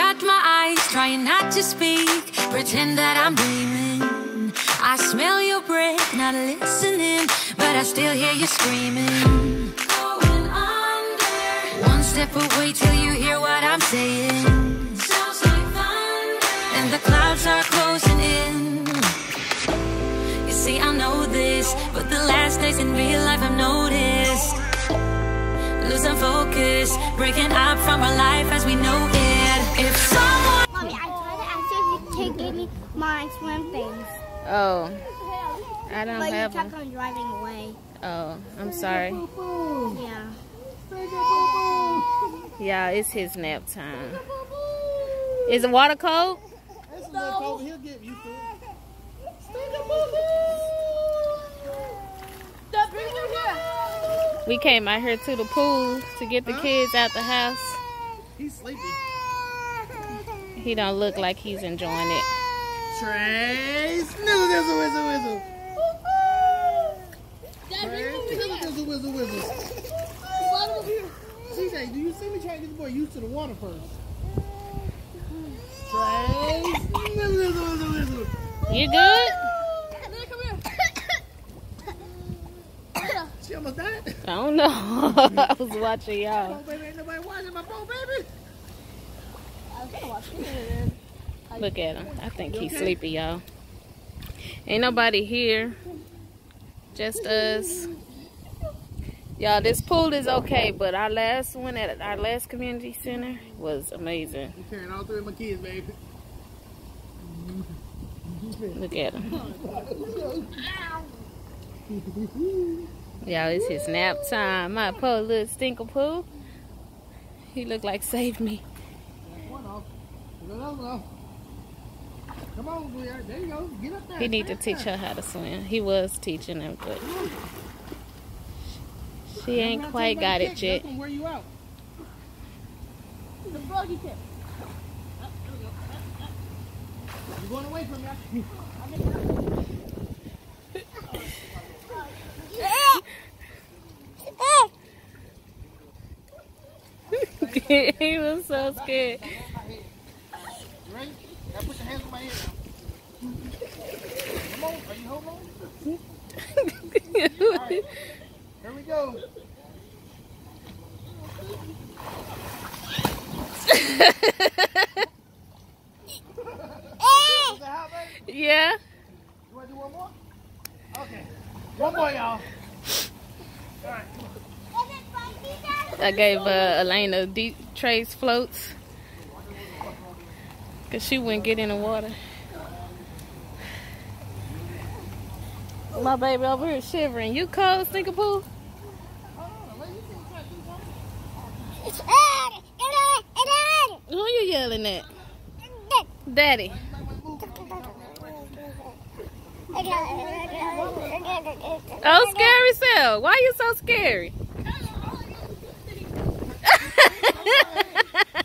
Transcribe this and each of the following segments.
eyes, trying not to speak. Pretend that I'm dreaming. I smell your breath, not listening, but I still hear you screaming. Going under. One step away till you hear what I'm saying. Sounds like thunder. And the clouds are closing in. You see, I know this, but the last days in real life I've noticed. Losing focus, breaking up from our life as we know it. If someone Mommy, I tried to ask you if you could give me my swim things. Oh, I don't But you have kept on driving away. Oh, I'm sorry. Yeah. Yeah, it's his nap time. Is the water cold? It's a little cold. He'll get used to it. We came out here to the pool to get the kids out the house. He's sleepy. He don't look like he's enjoying it. Trace. Nizzle, nizzle, whizzle, whizzle. Trace. Nizzle, nizzle, whizzle, whizzle. CJ, do you see me trying to get the boy used to the water first? Trace. Nizzle, nizzle, whizzle, whizzle. You good? She almost died. I don't know. I was watching y'all. Oh, baby, ain't nobody watching my phone, baby. Look at him. I think he's sleepy, y'all. Ain't nobody here. Just us. Y'all, this pool is okay, but our last one at our last community center was amazing. Carrying all three of my kids, baby. Look at him. Y'all, it's his nap time. My poor little stinker poo. He look like save me. One off. There's another one off. Come on, sweetheart. There you go. Get up there. He need to teach her how to swim. He was teaching him, but she ain't quite got it yet. Where you out? The froggy tip. You're going away from me. he was so scared. You ready? Now put your hands on my head. Come on. Are you holding on? All right. Here we go. Is that hot, baby? yeah. You want to do one more? Okay. One more, y'all. All right. I gave uh, Elena deep trace floats because she wouldn't get in the water. My baby over here shivering. You cold, Stinker Poo? Who you yelling at? Daddy. Oh, scary self. Why are you so scary?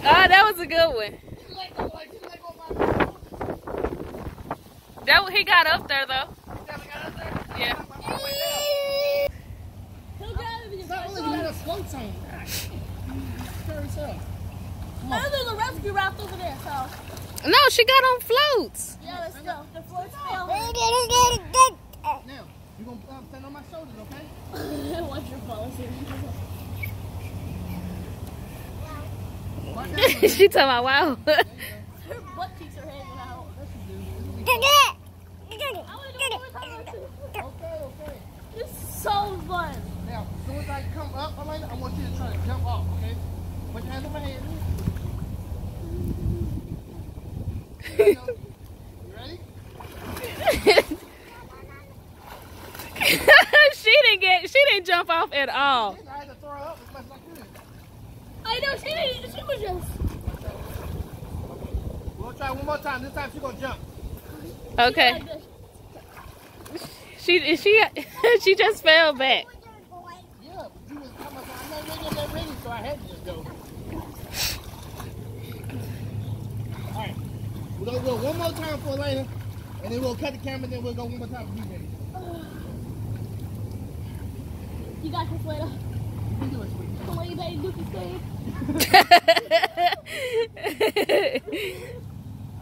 Oh, that was a good one. That he got up there though. Yeah. It's not really got a float on. Scary self. Oh, there's a rescue raft over there, so. No, she got on floats. Yeah, let's go. The float's failing. Now, you going to um, stand on my shoulders, okay? What's your policy? She talking about wow. Her butt cheeks are hanging out. I want to do it one more time. Okay, okay. This is so fun. Now, as soon as I come up, Elena, I want you to try to jump off, okay? Put your hands on my head. There you go. You ready? she didn't get. She didn't jump off at all. I had to throw her up as much as I could. I know, she didn't. She was just. We'll try one more time. This time she's gonna jump. Okay. Like this. She she she just fell back. Yeah, you was I'm not ready, I'm not ready, so I had to just go. Alright, we're gonna go one more time for Elena, and then we'll cut the camera, then we'll go one more time for you, baby. You got this later. You do it, sweetie. The way they do this thing.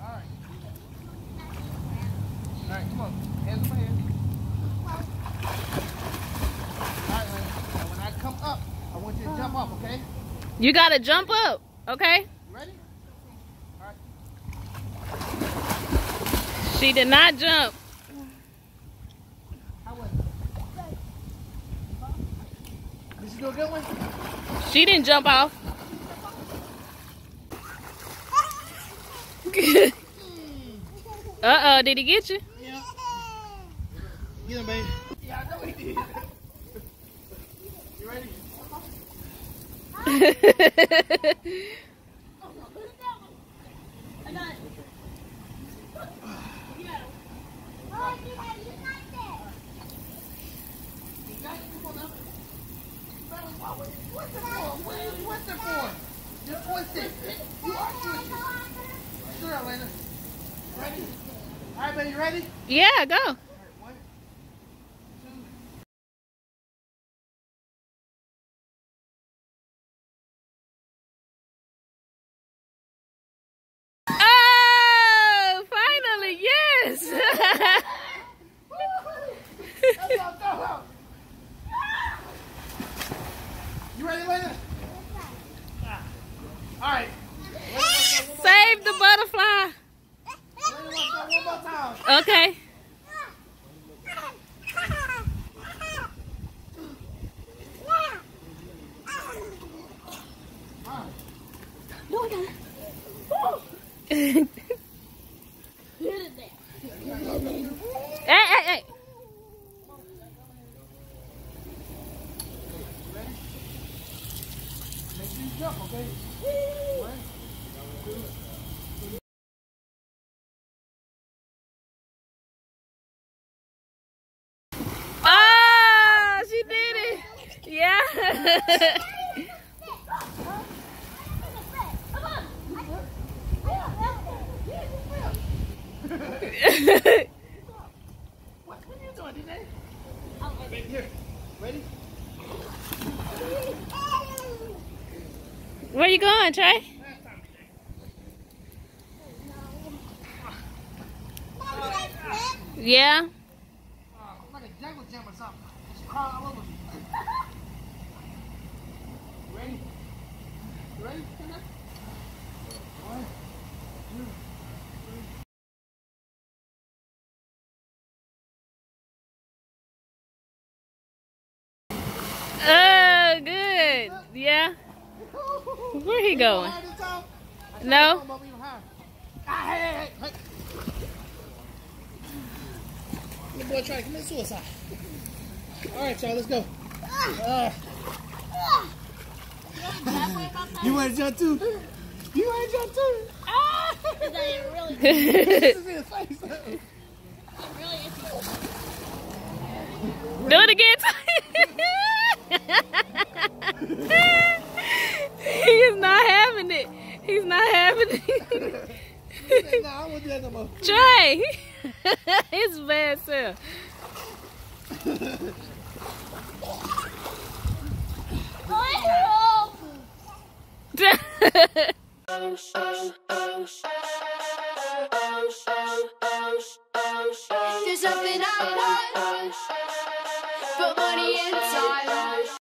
All right. All right, come on. Hands on my head. All right, Lena. When I come up, I want you to jump off, okay? you gotta jump up, okay? Ready? Right. She did not jump. How was it? Did you do a good one? She didn't jump off. uh oh, did he get you? Yeah. Get him, baby. Yeah, I know he did. You ready? I got it. You got it. Come on up. What's it for? What are you twisting for? You're twisted. You are twisted. Sure, Elena. Ready? All right, baby, you ready? Yeah, go. Oh, finally, yes. You ready, Elena? All right. Save the butterfly. Elena, let's go one more time. Okay. No, I got it. hey, there. hey, hey. Sure jump, okay? Oh, ah, she did it. Yeah. What, what are you doing, DJ? Right here. Ready? Where you going, Trey? Yeah. Oh, it's like a jungle gym or something. Just all over me. Ready? Ready? One, two, Oh, good. Yeah. Where he going? higher this time? I tried No. to come up even higher. Ah, hey, hey, hey, hey. Your boy trying to commit suicide. All right, y'all, let's go. Uh, you want to jump too? You want to jump too? Ah! Really, This is his face. really itchy? Do it again. He's not having it. He's not having it. nah, I not no more. Trey, it's bad self. There's something I want, but money and time.